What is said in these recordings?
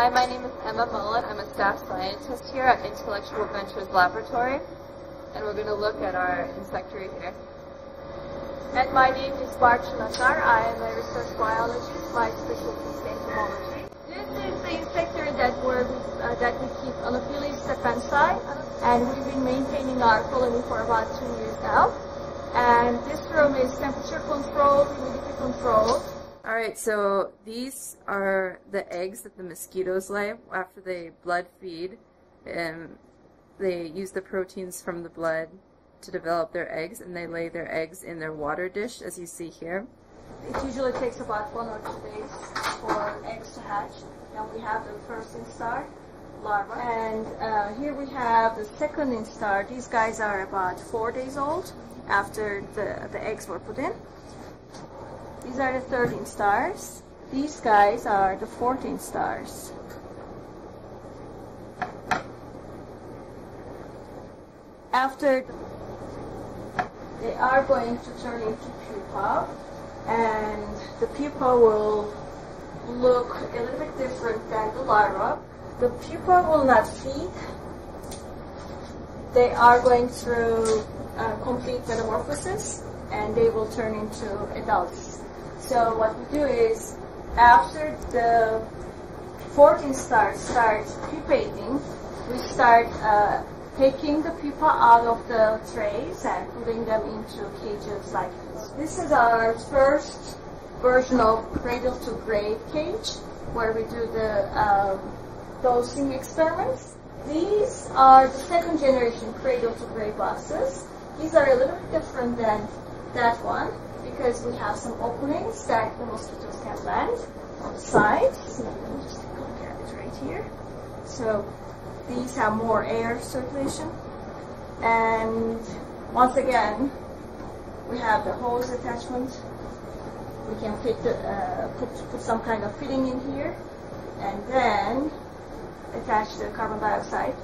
Hi, my name is Emma Mullen. I'm a staff scientist here at Intellectual Ventures Laboratory, and we're going to look at our insectary here. And my name is Barcin Acar. I am a research biologist. My specialty is entomology. This is the insectary that, uh, that we keep Anopheles stephensi, and we've been maintaining our colony for about two years now. And this room is temperature controlled, humidity controlled. All right, so these are the eggs that the mosquitoes lay after they blood feed. And they use the proteins from the blood to develop their eggs, and they lay their eggs in their water dish, as you see here. It usually takes about one or two days for eggs to hatch. And we have the first instar larva. And uh, here we have the second instar. These guys are about four days old after the, the eggs were put in. These are the third instars. These guys are the fourth instars. After they are going to turn into pupa and the pupa will look a little bit different than the larva. The pupa will not feed. They are going through uh, complete metamorphosis and they will turn into adults. So what we do is, after the fourth instars start pupating, we start uh, taking the pupa out of the trays and putting them into cages like this. This is our first version of cradle to grave cage, where we do the um, dosing experiments. These are the second generation cradle to grave boxes. These are a little bit different than that one because we have some openings that the mosquitoes can land on the sides. So let me just compare it right here. So these have more air circulation. And once again, we have the hose attachment. We can fit the, uh, put, put some kind of fitting in here and then attach the carbon dioxide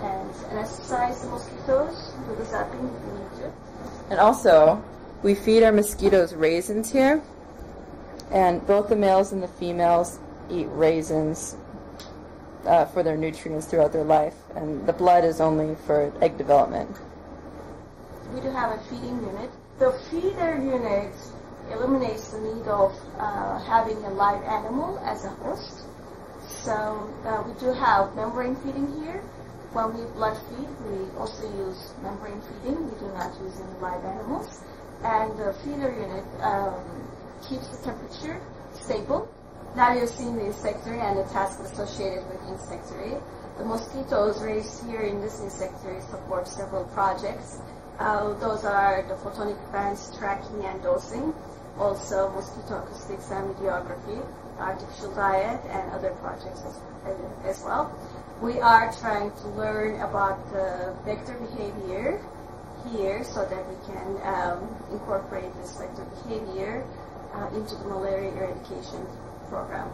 and anesthetize the mosquitoes with the zapping if need to. And also, we feed our mosquitoes raisins here, and both the males and the females eat raisins uh, for their nutrients throughout their life, and the blood is only for egg development. We do have a feeding unit. The feeder unit eliminates the need of uh, having a live animal as a host. So uh, we do have membrane feeding here. When we blood feed, we also use membrane feeding. We do not use any live animals and the feeder unit um, keeps the temperature stable. Now you're seeing the insectary and the tasks associated with insectary. The mosquitoes raised here in this insectary support several projects. Uh, those are the photonic fence tracking and dosing, also mosquito acoustics and videography, artificial diet, and other projects as, as well. We are trying to learn about the vector behavior here so that we can um, incorporate this vector behavior uh, into the malaria eradication program.